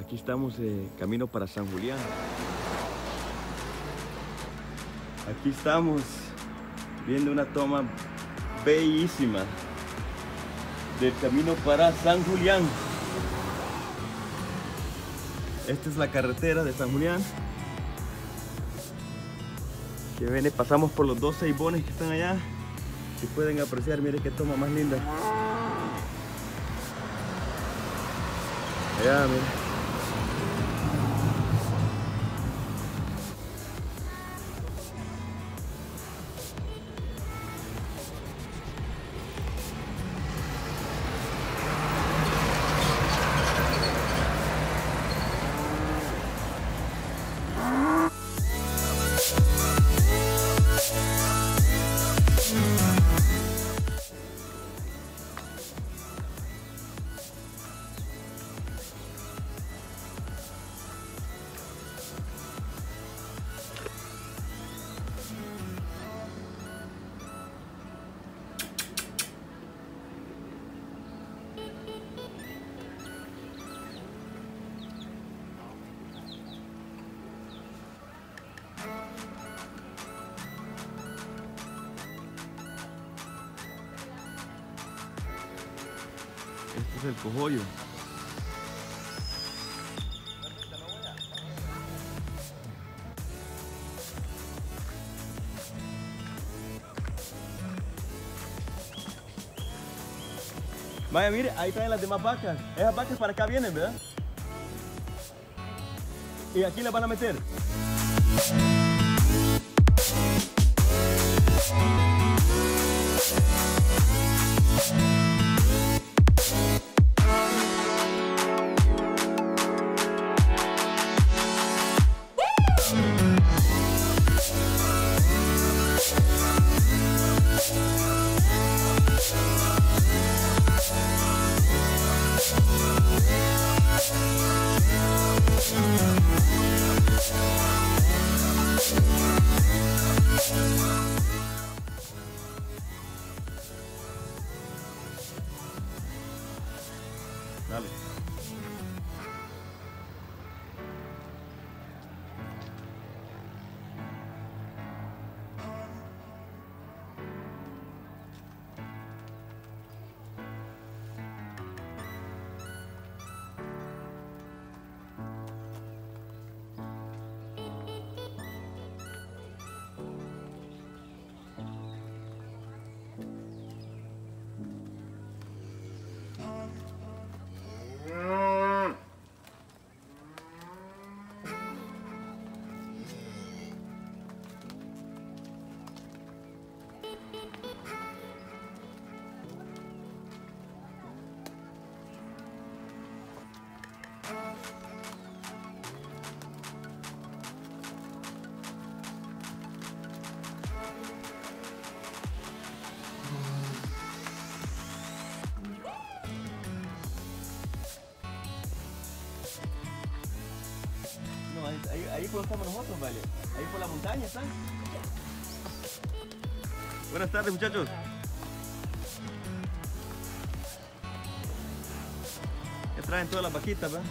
Aquí estamos eh, camino para San Julián. Aquí estamos viendo una toma bellísima del camino para San Julián. Esta es la carretera de San Julián. Que viene, pasamos por los dos ceibones que están allá. Si pueden apreciar, miren qué toma más linda. Allá, miren. Este es el cojollo. Vaya, mire, ahí están las demás vacas. Esas vacas para acá vienen, ¿verdad? Y aquí las van a meter. personality. Ahí, ahí, donde estamos nosotros, vale. Ahí por la montaña están. Buenas tardes, muchachos. Ya traen todas las vaquitas, ¿verdad?